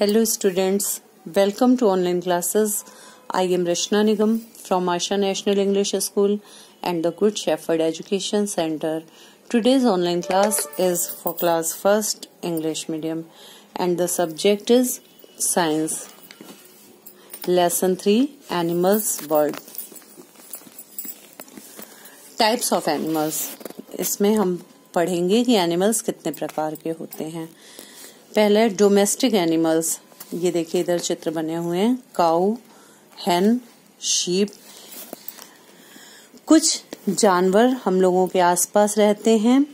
Hello students welcome to online classes I am Rachna Nigam from Asha national English school and the good shepherd education centre today's online class is for class first English medium and the subject is science lesson three animals world types of animals इसमें हम पढ़ेंगे कि animals कितने प्रकार के होते हैं। पहले डोमेस्टिक एनिमल्स ये देखिए इधर चित्र बने हुए हैं काऊ हैन शीप कुछ जानवर हम लोगों के आसपास रहते हैं,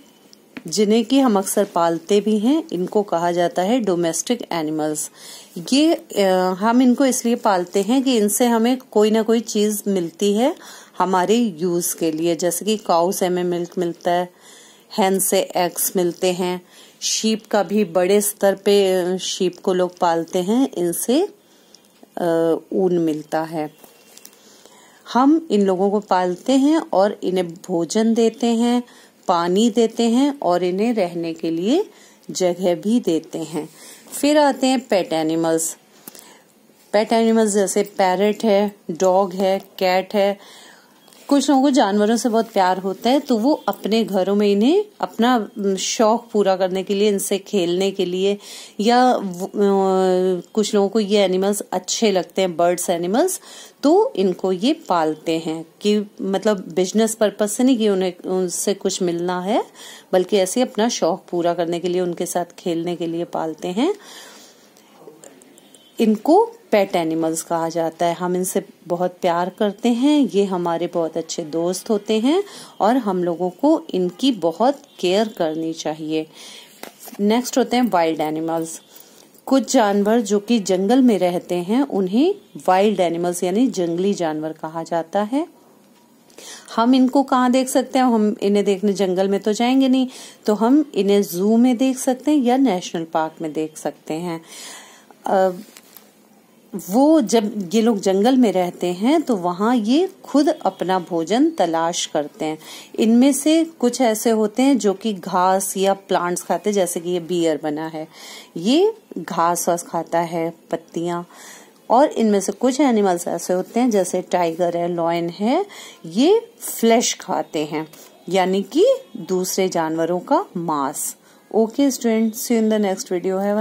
जिन्हें कि हम अक्सर पालते भी हैं, इनको कहा जाता है डोमेस्टिक एनिमल्स ये हम इनको इसलिए पालते हैं कि इनसे हमें कोई ना कोई चीज़ मिलती है हमारे यूज़ के लिए, जैसे कि काउ से हमें मिल्क मिलता है हैन से एग्स मिलते हैं। शीप का भी बड़े स्तर पे शीप को लोग पालते हैं। इनसे ऊन मिलता है। हम इन लोगों को पालते हैं और इन्हें भोजन देते हैं, पानी देते हैं और इन्हें रहने के लिए जगह भी देते हैं। फिर आते हैं पेट एनिमल्स पेट एनिमल्स जैसे पैरट है डॉग है कैट है कुछ लोगों को जानवरों से बहुत प्यार होता है तो वो अपने घरों में इन्हें अपना शौक पूरा करने के लिए, इनसे खेलने के लिए, या कुछ लोगों को ये एनिमल्स अच्छे लगते हैं बर्ड्स एनिमल्स तो इनको ये पालते हैं कि मतलब बिज़नेस पर्पज से नहीं कि उन्हें, उनसे कुछ मिलना है, बल्कि ऐसे अपना शौक पूरा करने के लिए, उनके साथ खेलने के लिए पालते हैं। इनको पेट एनिमल्स कहा जाता है। हम इनसे बहुत प्यार करते हैं, ये हमारे बहुत अच्छे दोस्त होते हैं और हम लोगों को इनकी बहुत केयर करनी चाहिए। नेक्स्ट होते हैं वाइल्ड एनिमल्स कुछ जानवर जो कि जंगल में रहते हैं, उन्हें वाइल्ड एनिमल्स यानी जंगली जानवर कहा जाता है। हम इनको कहाँ देख सकते हैं? हम इन्हें देखने जंगल में तो जाएँगे नहीं तो हम इन्हें जू में देख सकते हैं या नेशनल पार्क में देख सकते हैं। वो जब, ये लोग जंगल में रहते हैं तो वहाँ ये खुद अपना भोजन तलाश करते हैं। इनमें से कुछ ऐसे होते हैं जो कि घास या प्लांट्स खाते हैं, जैसे कि ये बियर बना है। ये घास वास खाता है, पत्तियाँ। और इनमें से कुछ एनिमल्स ऐसे होते हैं, जैसे टाइगर है लॉयन है, ये फ्लैश खाते हैं। यानी कि दूसरे जानवरों का मांस। Okay student see in the next video day